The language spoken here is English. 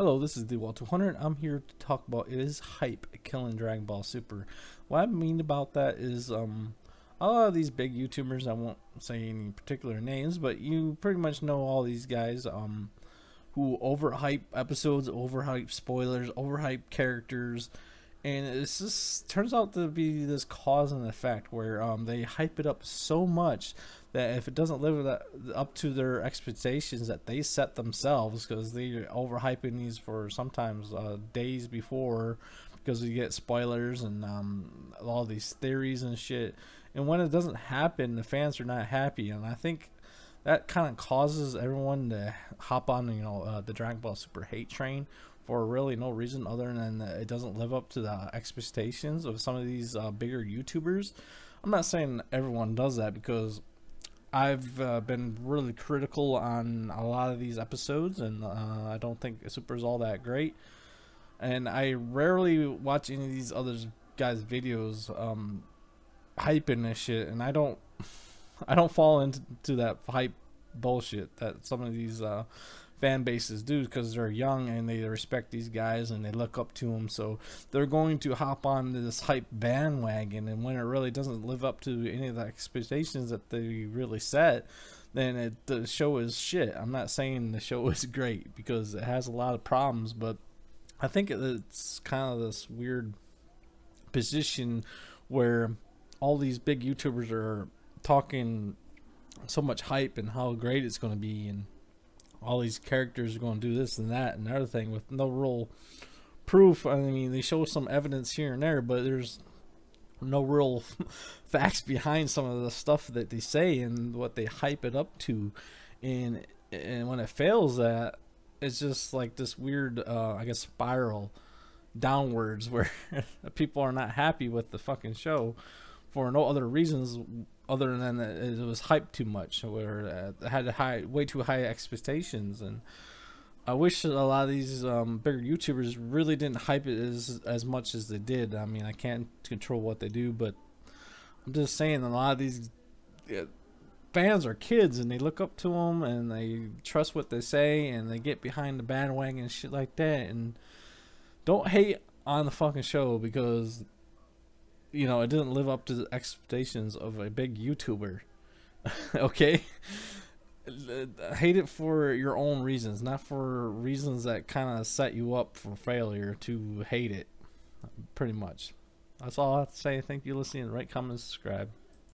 Hello, this is the Wall 200. I'm here to talk about it is hype killing Dragon Ball Super. What I mean about that is um a lot of these big YouTubers, I won't say any particular names, but you pretty much know all these guys um who overhype episodes, overhype spoilers, overhype characters, and it just turns out to be this cause and effect where um, they hype it up so much that if it doesn't live up to their expectations that they set themselves because they're overhyping these for sometimes uh, days before because you get spoilers and um, all these theories and shit. And when it doesn't happen the fans are not happy. And i think that kind of causes everyone to hop on you know uh, the dragon ball super hate train for really no reason other than it doesn't live up to the expectations of some of these uh, bigger YouTubers. I'm not saying everyone does that because I've uh, been really critical on a lot of these episodes, and uh, I don't think Super's all that great. And I rarely watch any of these other guys' videos um, hyping this shit, and I don't, I don't fall into that hype bullshit that some of these uh, fan bases do because they're young and they respect these guys and they look up to them. So they're going to hop on this hype bandwagon, and when it really doesn't live up to any of the expectations that they really set, then it, the show is shit. I'm not saying the show is great because it has a lot of problems, but I think it's kind of this weird position where all these big YouTubers are talking so much hype and how great it's going to be and all these characters are going to do this and that and other thing with no real proof. I mean, they show some evidence here and there, but there's no real facts behind some of the stuff that they say and what they hype it up to. And and when it fails, that it's just like this weird, uh, I guess, spiral downwards where people are not happy with the fucking show for no other reasons other than that it was hyped too much or uh, had high way too high expectations and I wish a lot of these um, bigger YouTubers really didn't hype it as as much as they did. I mean, I can't control what they do, but I'm just saying a lot of these fans are kids and they look up to them and they trust what they say and they get behind the bandwagon and shit like that. And don't hate on the fucking show because you know, it didn't live up to the expectations of a big YouTuber. okay? Hate it for your own reasons, not for reasons that kind of set you up for failure to hate it. Pretty much. That's all I have to say. Thank you for listening. Rate, comment, subscribe.